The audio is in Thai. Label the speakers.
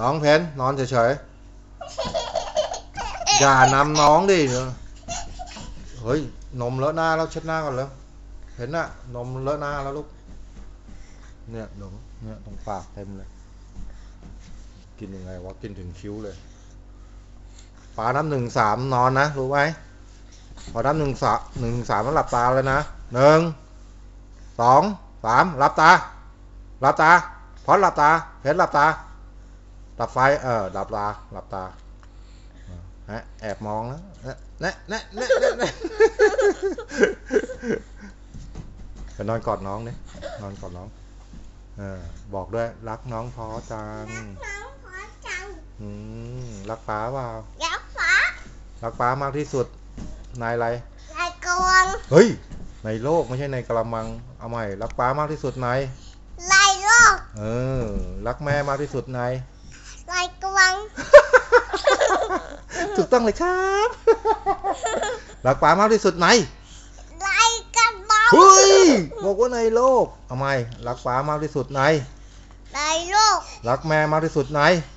Speaker 1: น้องเพนนอนเฉยๆ อย่านำน้องดิ เฮ้ย นมเลอะหน้าแล้วเช็ดหน้าก่อนแล้ว เห็นน่ะนมเลอะหน้าแล้วลูก เนี่ยหนูเนี่ยตรงปากเต็มเลย กินยังไงวะ กินถึงคิ้วเลยปลาน้ำหนึ่งสามนอนนะ รู้ไหมพอน้ำหนึ่งสามหนึ่งสามมันหลับตาเลยนะหนึ่งสองสามหลับตาหลับตาพอหลับตาเพชรหลับตา ดับไฟ เออหลับตาหลับตาฮะแอบมองแล้วเนะเนะเนะเนะเนะไปนอนกอดน้องนี่นอนกอดน้องเออบอกด้วยรักน้องพอจัง
Speaker 2: น้องขอจัง
Speaker 1: อืมรักป้าเปล่า
Speaker 2: ยักษ์ฟ้า
Speaker 1: รักป้ามากที่สุดนายอะไร
Speaker 2: ลายกวง
Speaker 1: เฮ้ยในโลกไม่ใช่ในกระมังเอาใหม่รักป้ามากที่สุดใน
Speaker 2: ลายโลก
Speaker 1: เออรักแม่มากที่สุดใน
Speaker 2: ลายก วง
Speaker 1: ถูกต้องเลยครับรักป้ามากที่สุดใน
Speaker 2: ลายกระบอก
Speaker 1: เฮ้ยบอกว่าในโลกเอาใหม่รักป้ามากที่สุดใน
Speaker 2: ลายโลก
Speaker 1: รักแม่มากที่สุดใน
Speaker 2: ล